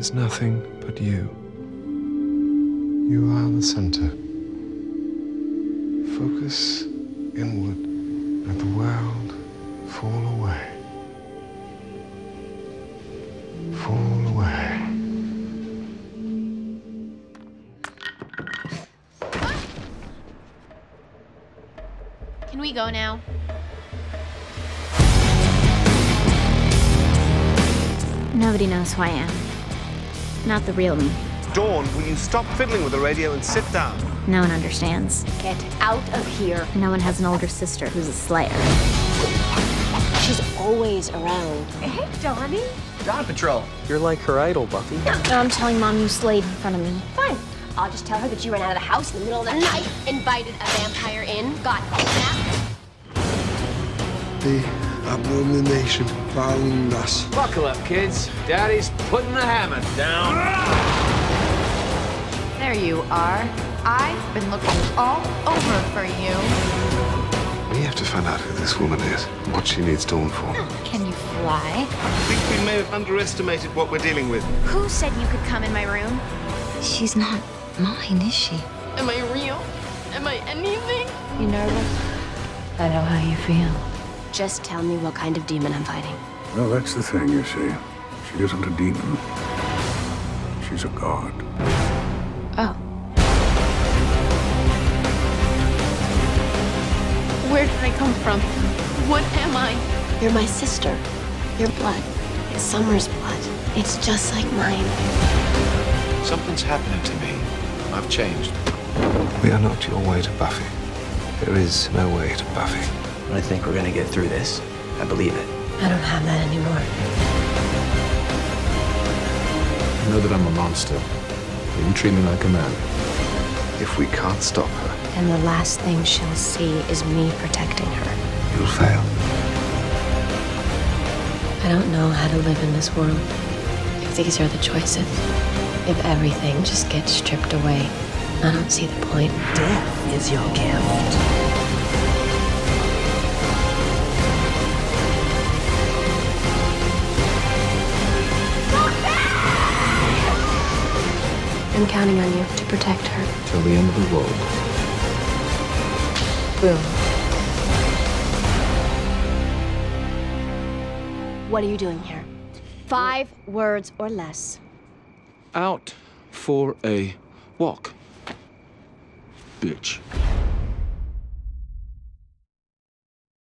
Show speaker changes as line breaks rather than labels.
is nothing but you. You are the center. Focus inward. Let the world fall away. Fall away.
Can we go now?
Nobody knows who I am. Not the real me.
Dawn, will you stop fiddling with the radio and sit down?
No one understands.
Get out of here.
No one has an older sister who's a slayer.
She's always around.
Hey, Dawnie.
Dawn Patrol. You're like her idol, Buffy.
No, I'm telling mom you slayed in front of me.
Fine. I'll just tell her that you ran out of the house in the middle of the night, invited a vampire in, got kidnapped.
The abomination found us.
Buckle up, kids. Daddy's putting the hammer down.
There you are. I've been looking all over for you.
We have to find out who this woman is, what she needs Dawn for.
Can you fly?
I think we may have underestimated what we're dealing with.
Who said you could come in my room?
She's not mine, is she?
Am I real? Am I anything?
You nervous?
I know how you feel.
Just tell me what kind of demon I'm fighting.
Well, that's the thing, you see. She isn't a demon. She's a god.
Oh.
Where did I come from? What am I?
You're my sister. Your blood. It's Summers blood. It's just like mine.
Something's happening to me. I've changed.
We are not your way to Buffy. There is no way to Buffy.
I think we're gonna get through this. I believe it.
I don't have that anymore.
I know that I'm a monster. But you treat me like a man.
If we can't stop her,
And the last thing she'll see is me protecting her.
you'll fail.
I don't know how to live in this world. If these are the choices, if everything just gets stripped away, I don't see the point.
Death is your gift.
I'm counting on you to protect her.
Till the end of the world.
Boom. What are you doing here? Five words or less.
Out for a walk. Bitch.